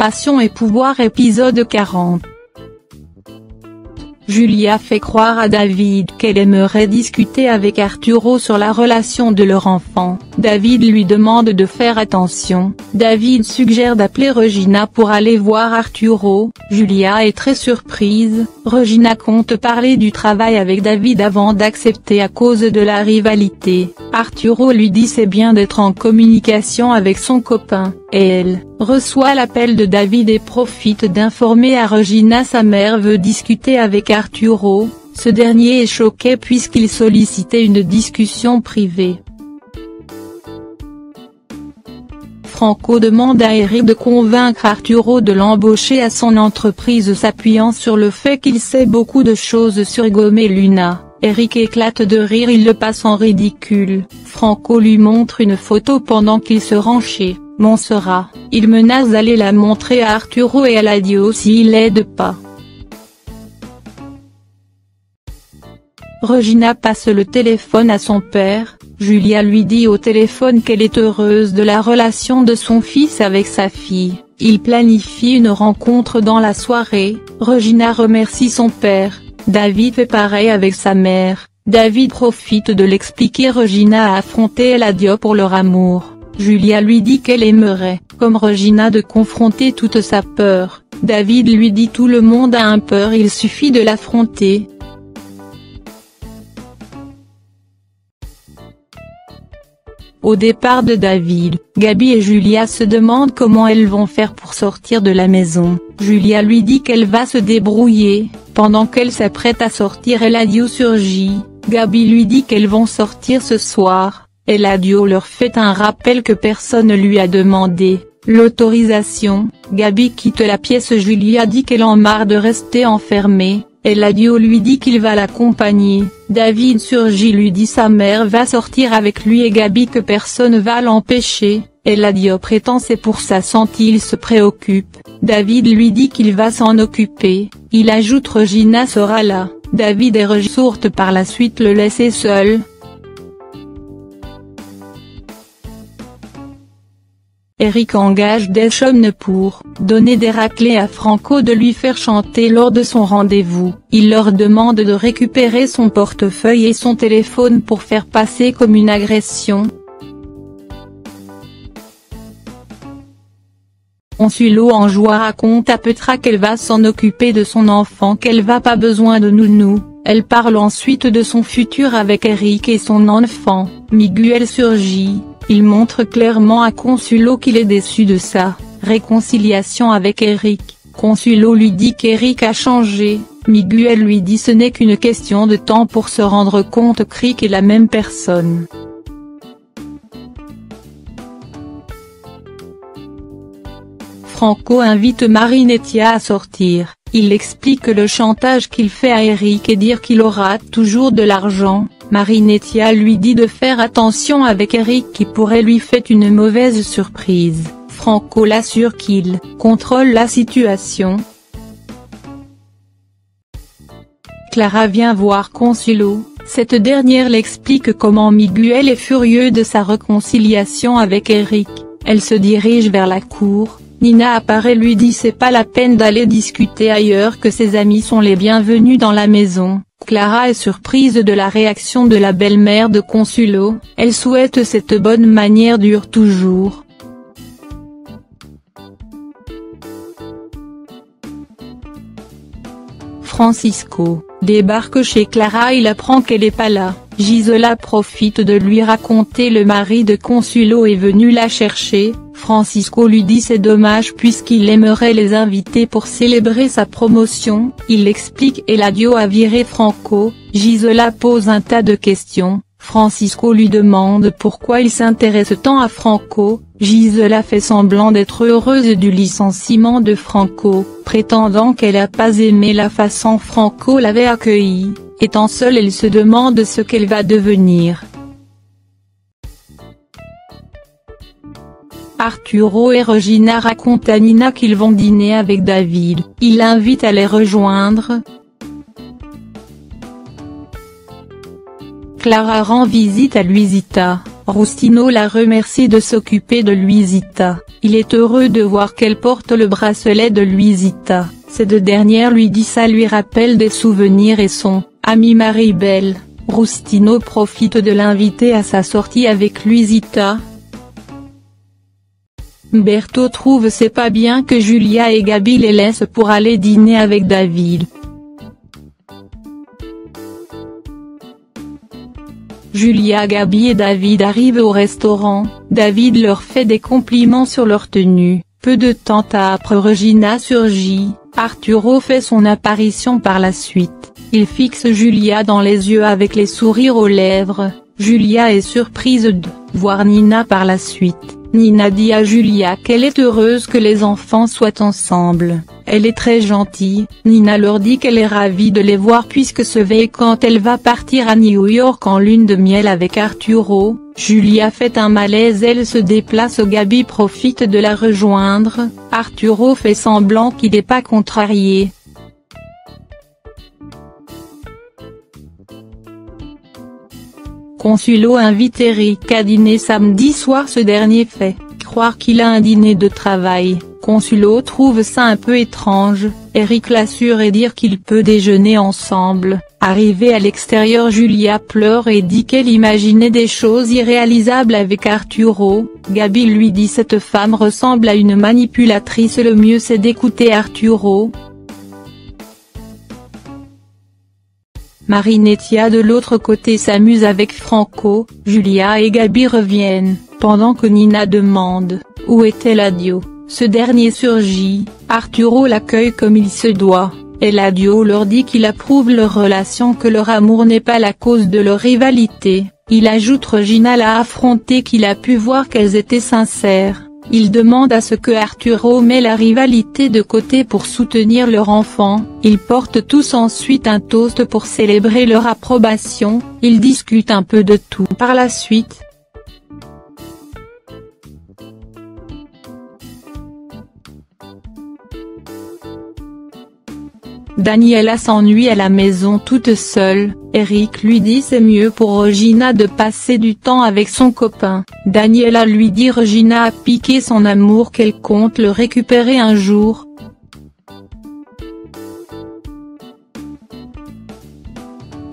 Passion et pouvoir épisode 40 Julia fait croire à David qu'elle aimerait discuter avec Arturo sur la relation de leur enfant. David lui demande de faire attention. David suggère d'appeler Regina pour aller voir Arturo. Julia est très surprise. Regina compte parler du travail avec David avant d'accepter à cause de la rivalité. Arturo lui dit c'est bien d'être en communication avec son copain, elle, reçoit l'appel de David et profite d'informer à Regina sa mère veut discuter avec Arturo, ce dernier est choqué puisqu'il sollicitait une discussion privée. Franco demande à Eric de convaincre Arturo de l'embaucher à son entreprise s'appuyant sur le fait qu'il sait beaucoup de choses sur Gomé Luna. Eric éclate de rire il le passe en ridicule, Franco lui montre une photo pendant qu'il se rend chez Montserrat, il menace d'aller la montrer à Arturo et à la Dio s'il l'aide pas. Regina passe le téléphone à son père, Julia lui dit au téléphone qu'elle est heureuse de la relation de son fils avec sa fille, il planifie une rencontre dans la soirée, Regina remercie son père, David fait pareil avec sa mère, David profite de l'expliquer Regina a affronté Eladio pour leur amour, Julia lui dit qu'elle aimerait, comme Regina de confronter toute sa peur, David lui dit tout le monde a un peur il suffit de l'affronter. Au départ de David, Gabi et Julia se demandent comment elles vont faire pour sortir de la maison, Julia lui dit qu'elle va se débrouiller, pendant qu'elle s'apprête à sortir Eladio surgit, Gabi lui dit qu'elles vont sortir ce soir, Eladio leur fait un rappel que personne ne lui a demandé, l'autorisation, Gabi quitte la pièce Julia dit qu'elle en marre de rester enfermée, Eladio lui dit qu'il va l'accompagner, David surgit lui dit sa mère va sortir avec lui et Gabi que personne va l'empêcher, Eladio prétend c'est pour sa santé il se préoccupe, David lui dit qu'il va s'en occuper, il ajoute Regina sera là, David et Regina par la suite le laisser seul, Eric engage jeunes pour donner des raclés à Franco de lui faire chanter lors de son rendez-vous. Il leur demande de récupérer son portefeuille et son téléphone pour faire passer comme une agression. Consuelo en joie raconte à Petra qu'elle va s'en occuper de son enfant qu'elle va pas besoin de nounou. Elle parle ensuite de son futur avec Eric et son enfant. Miguel surgit il montre clairement à Consulo qu'il est déçu de sa réconciliation avec Eric. Consulo lui dit qu'Eric a changé, Miguel lui dit ce n'est qu'une question de temps pour se rendre compte qu'Eric est la même personne. Franco invite Marinetia à sortir, il explique le chantage qu'il fait à Eric et dire qu'il aura toujours de l'argent, Marinetia lui dit de faire attention avec Eric qui pourrait lui faire une mauvaise surprise, Franco l'assure qu'il contrôle la situation. Clara vient voir Consuelo, cette dernière l'explique comment Miguel est furieux de sa réconciliation avec Eric, elle se dirige vers la cour, Nina apparaît lui dit c'est pas la peine d'aller discuter ailleurs que ses amis sont les bienvenus dans la maison. Clara est surprise de la réaction de la belle-mère de Consuelo, elle souhaite cette bonne manière dure toujours. Francisco, débarque chez Clara il apprend qu'elle est pas là, Gisela profite de lui raconter le mari de Consuelo est venu la chercher, Francisco lui dit c'est dommage puisqu'il aimerait les inviter pour célébrer sa promotion, il explique Eladio a viré Franco, Gisela pose un tas de questions, Francisco lui demande pourquoi il s'intéresse tant à Franco, Gisela fait semblant d'être heureuse du licenciement de Franco, prétendant qu'elle n'a pas aimé la façon Franco l'avait accueilli, étant seule elle se demande ce qu'elle va devenir. Arturo et Regina racontent à Nina qu'ils vont dîner avec David, il l'invite à les rejoindre. Clara rend visite à Luisita, Rustino la remercie de s'occuper de Luisita, il est heureux de voir qu'elle porte le bracelet de Luisita, cette dernière lui dit ça lui rappelle des souvenirs et son amie Marie-Belle, Rustino profite de l'inviter à sa sortie avec Luisita, Berto trouve c'est pas bien que Julia et Gabi les laissent pour aller dîner avec David. Julia, Gabi et David arrivent au restaurant, David leur fait des compliments sur leur tenue, peu de temps après Regina surgit, Arturo fait son apparition par la suite, il fixe Julia dans les yeux avec les sourires aux lèvres, Julia est surprise de voir Nina par la suite. Nina dit à Julia qu'elle est heureuse que les enfants soient ensemble, elle est très gentille, Nina leur dit qu'elle est ravie de les voir puisque ce quand elle va partir à New York en lune de miel avec Arturo, Julia fait un malaise elle se déplace Gabi profite de la rejoindre, Arturo fait semblant qu'il n'est pas contrarié, Consulo invite Eric à dîner samedi soir ce dernier fait. Croire qu'il a un dîner de travail, Consulo trouve ça un peu étrange, Eric l'assure et dire qu'il peut déjeuner ensemble, arrivé à l'extérieur Julia pleure et dit qu'elle imaginait des choses irréalisables avec Arturo, Gabi lui dit cette femme ressemble à une manipulatrice. Le mieux c'est d'écouter Arturo, Marinetia de l'autre côté s'amuse avec Franco, Julia et Gabi reviennent, pendant que Nina demande, où était Ladio, ce dernier surgit, Arturo l'accueille comme il se doit, et Ladio leur dit qu'il approuve leur relation que leur amour n'est pas la cause de leur rivalité, il ajoute Regina l'a affronté qu'il a pu voir qu'elles étaient sincères. Il demande à ce que Arturo met la rivalité de côté pour soutenir leur enfant, ils portent tous ensuite un toast pour célébrer leur approbation, ils discutent un peu de tout par la suite, Daniela s'ennuie à la maison toute seule, Eric lui dit c'est mieux pour Regina de passer du temps avec son copain, Daniela lui dit Regina a piqué son amour qu'elle compte le récupérer un jour.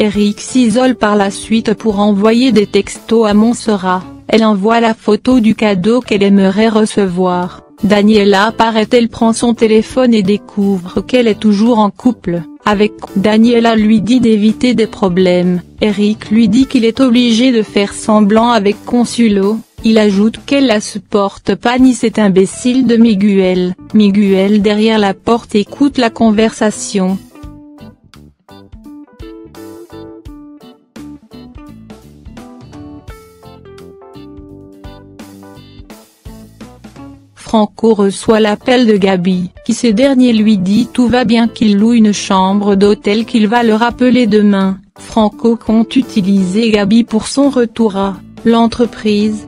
Eric s'isole par la suite pour envoyer des textos à Montserrat, elle envoie la photo du cadeau qu'elle aimerait recevoir. Daniela apparaît elle prend son téléphone et découvre qu'elle est toujours en couple, avec Daniela lui dit d'éviter des problèmes, Eric lui dit qu'il est obligé de faire semblant avec Consulo, il ajoute qu'elle la supporte pas ni cet imbécile de Miguel, Miguel derrière la porte écoute la conversation, Franco reçoit l'appel de Gabi, qui ce dernier lui dit tout va bien qu'il loue une chambre d'hôtel qu'il va le rappeler demain, Franco compte utiliser Gabi pour son retour à l'entreprise.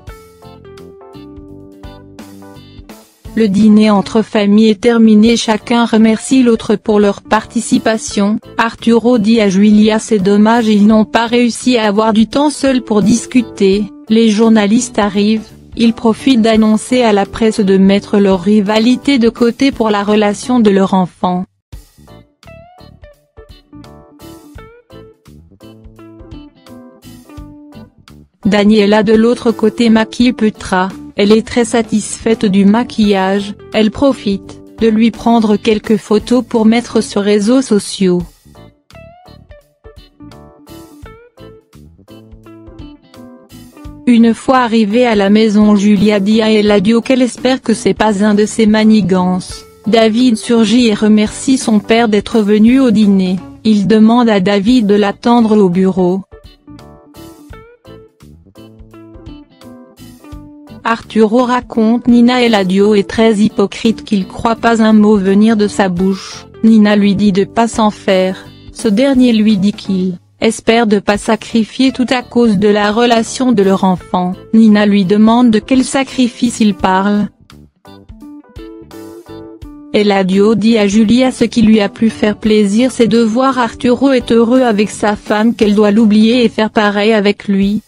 Le dîner entre familles est terminé chacun remercie l'autre pour leur participation, Arturo dit à Julia c'est dommage ils n'ont pas réussi à avoir du temps seul pour discuter, les journalistes arrivent, ils profitent d'annoncer à la presse de mettre leur rivalité de côté pour la relation de leur enfant. Daniela de l'autre côté maquille Petra, elle est très satisfaite du maquillage, elle profite, de lui prendre quelques photos pour mettre sur réseaux sociaux. Une fois arrivée à la maison Julia dit à Eladio qu'elle espère que c'est pas un de ses manigances. David surgit et remercie son père d'être venu au dîner, il demande à David de l'attendre au bureau. Arturo raconte Nina Eladio est très hypocrite qu'il croit pas un mot venir de sa bouche, Nina lui dit de pas s'en faire, ce dernier lui dit qu'il espère de pas sacrifier tout à cause de la relation de leur enfant. Nina lui demande de quel sacrifice il parle. Eladio dit à Julia ce qui lui a pu faire plaisir c'est de voir Arturo est heureux avec sa femme qu'elle doit l'oublier et faire pareil avec lui,